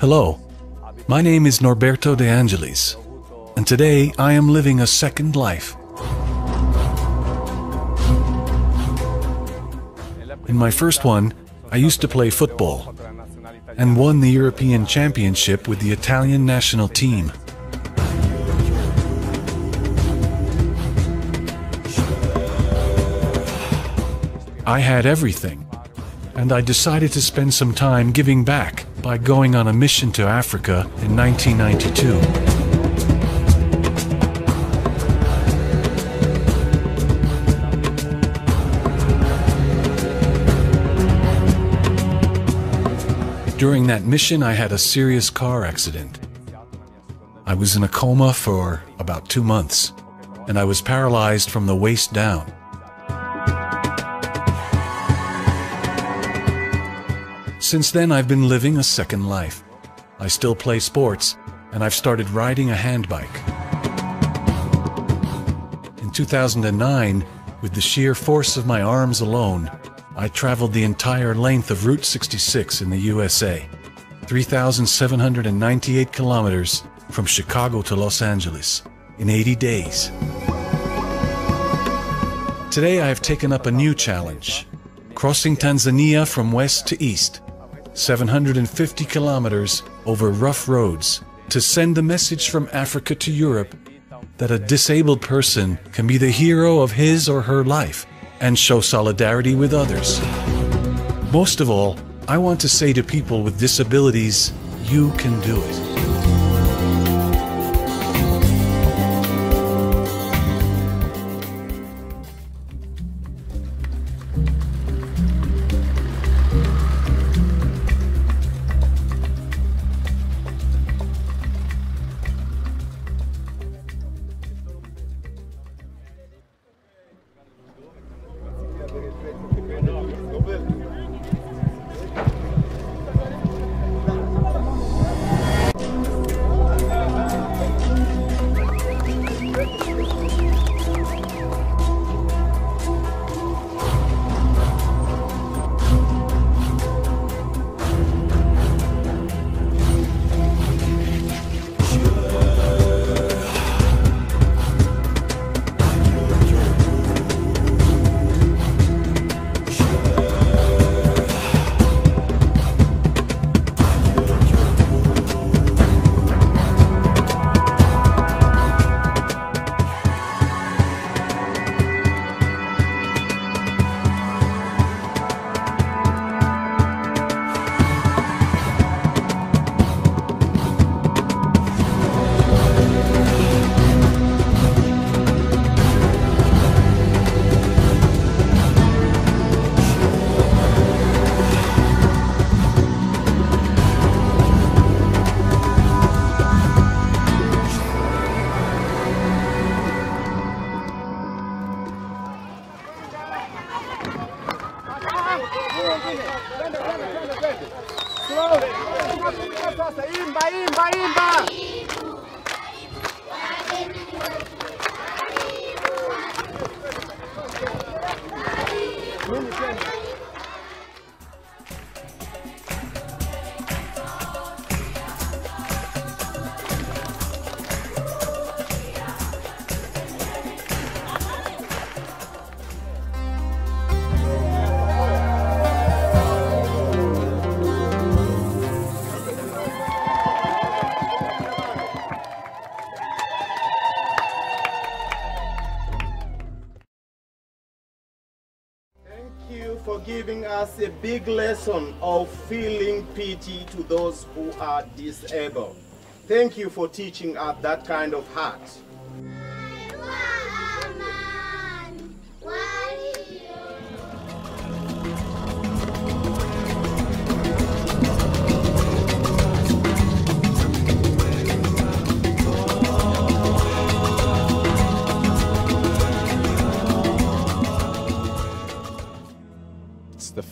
Hello, my name is Norberto De Angelis, and today I am living a second life. In my first one, I used to play football and won the European Championship with the Italian national team. I had everything, and I decided to spend some time giving back by going on a mission to Africa in 1992. During that mission, I had a serious car accident. I was in a coma for about two months, and I was paralyzed from the waist down. Since then, I've been living a second life. I still play sports, and I've started riding a handbike. In 2009, with the sheer force of my arms alone, I traveled the entire length of Route 66 in the USA, 3,798 kilometers from Chicago to Los Angeles in 80 days. Today I have taken up a new challenge, crossing Tanzania from west to east, 750 kilometers over rough roads, to send the message from Africa to Europe that a disabled person can be the hero of his or her life and show solidarity with others. Most of all, I want to say to people with disabilities, you can do it. Giving us a big lesson of feeling pity to those who are disabled. Thank you for teaching us that kind of heart.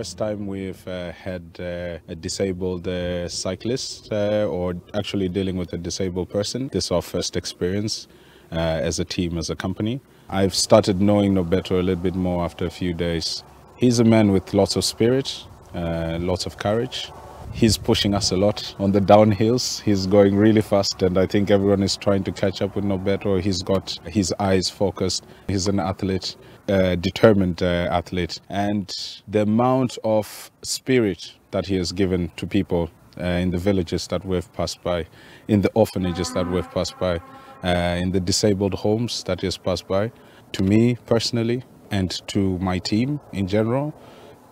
First time we've uh, had uh, a disabled uh, cyclist uh, or actually dealing with a disabled person. This is our first experience uh, as a team, as a company. I've started knowing Norberto a little bit more after a few days. He's a man with lots of spirit, uh, lots of courage, he's pushing us a lot on the downhills. He's going really fast, and I think everyone is trying to catch up with Norberto. He's got his eyes focused. He's an athlete, uh, determined uh, athlete, and the amount of spirit that he has given to people uh, in the villages that we've passed by, in the orphanages that we've passed by, uh, in the disabled homes that he has passed by, to me personally, and to my team in general,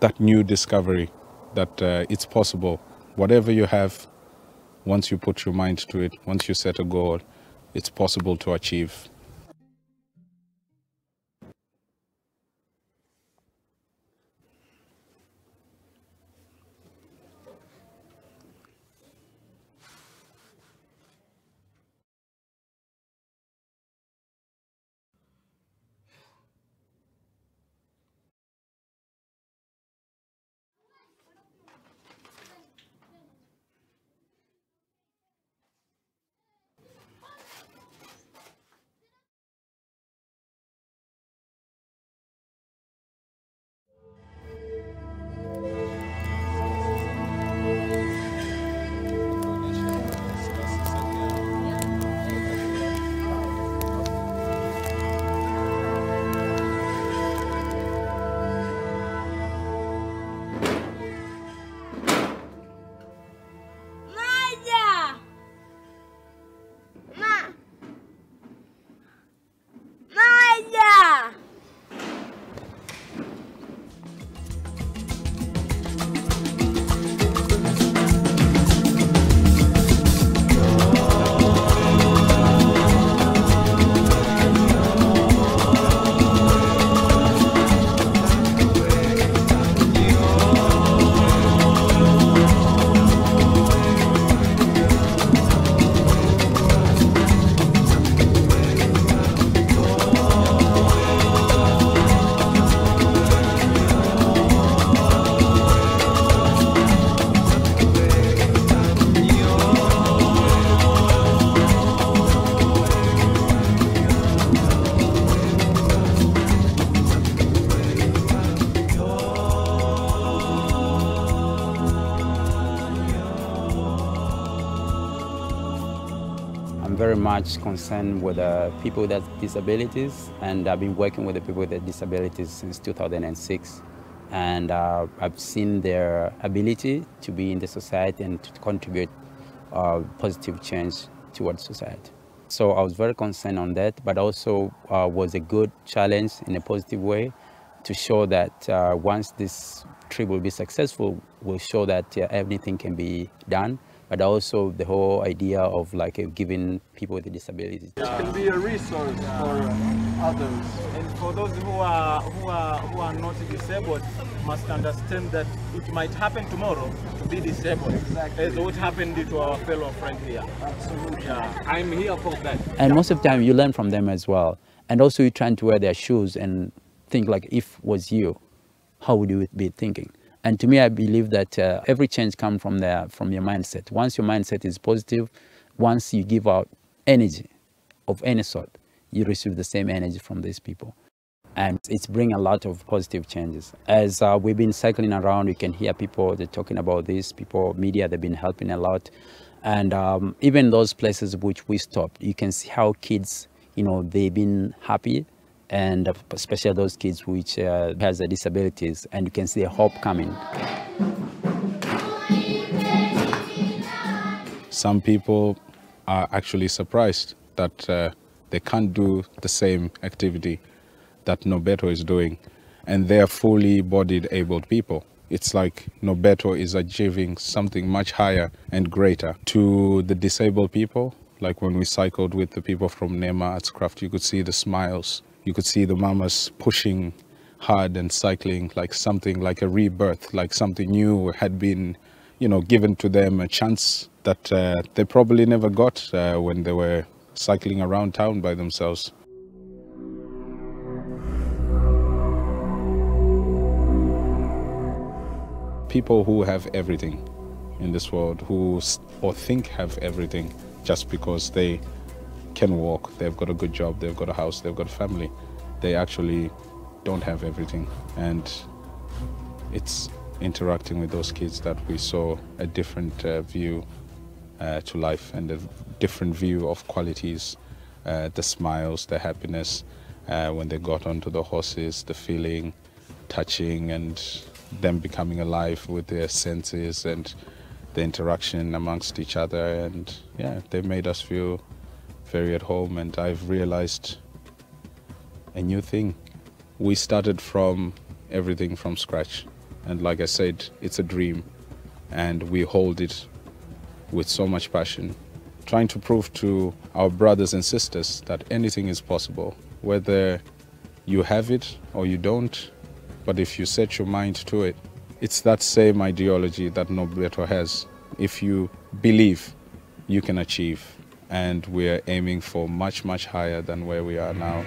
that new discovery that uh, it's possible whatever you have, once you put your mind to it, once you set a goal, it's possible to achieve. Much concerned with uh, people with disabilities, and I've been working with the people with disabilities since 2006. And uh, I've seen their ability to be in the society and to contribute uh, positive change towards society. So I was very concerned on that, but also uh, was a good challenge in a positive way to show that uh, once this trip will be successful, will show that everything can be done but also the whole idea of like uh, giving people with disabilities. It can be a resource for others. And for those who are, who are, who are not disabled, must understand that it might happen tomorrow to be disabled. Exactly. As what happened to our fellow friend here. Absolutely. Yeah, I'm here for that. And most of the time you learn from them as well. And also you're trying to wear their shoes and think like if was you, how would you be thinking? And to me, I believe that uh, every change comes from, the, from your mindset. Once your mindset is positive, once you give out energy of any sort, you receive the same energy from these people. And it's bringing a lot of positive changes. As uh, we've been cycling around, you can hear people they're talking about this, people, media, they've been helping a lot. And um, even those places which we stopped, you can see how kids, you know, they've been happy and especially those kids which uh, has disabilities and you can see a hope coming. Some people are actually surprised that uh, they can't do the same activity that Norberto is doing and they're fully bodied abled people. It's like Norberto is achieving something much higher and greater to the disabled people. Like when we cycled with the people from Neema Artscraft, you could see the smiles you could see the mamas pushing hard and cycling like something like a rebirth, like something new had been, you know, given to them a chance that uh, they probably never got uh, when they were cycling around town by themselves. People who have everything in this world, who or think have everything just because they can walk, they've got a good job, they've got a house, they've got a family. They actually don't have everything. And it's interacting with those kids that we saw a different uh, view uh, to life and a different view of qualities, uh, the smiles, the happiness uh, when they got onto the horses, the feeling, touching, and them becoming alive with their senses and the interaction amongst each other. And yeah, they made us feel very at home. And I've realized a new thing. We started from everything from scratch. And like I said, it's a dream. And we hold it with so much passion, trying to prove to our brothers and sisters that anything is possible, whether you have it or you don't. But if you set your mind to it, it's that same ideology that Norberto has. If you believe, you can achieve. And we're aiming for much, much higher than where we are now.